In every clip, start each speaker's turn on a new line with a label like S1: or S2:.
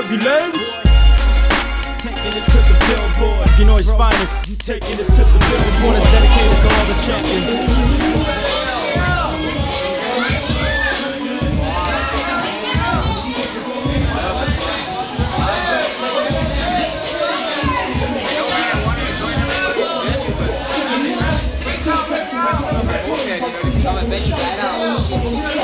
S1: turbulence. Taking it to the billboard. You know it's finest. You taking it to the billboard. This one is dedicated to all the champions. turbulence. You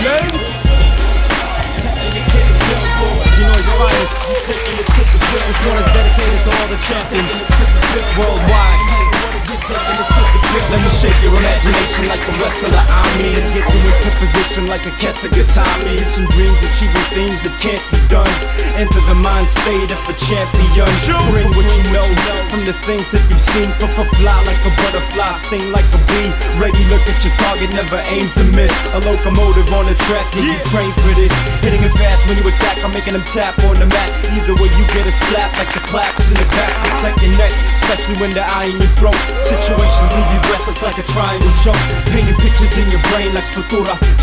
S1: Learn Let me shake your imagination like a wrestler. I'm here get you in position like a Kesa Gatame. Reaching dreams, achieving things that can't be done. Enter the mind state of a champion. Bring what you know from the things that you've seen. For fly like a butterfly, sting like a bee. Ready, look at your target, never aim to miss. A locomotive on the track, yeah, you train for this. Hitting it fast when you attack, I'm making them tap on the mat. Either way, you get a slap like the claps in the back. Protect your neck, especially when the eye in your throat. Situations leave you breathless like a triangle choke. Painting pictures in your brain like Futura.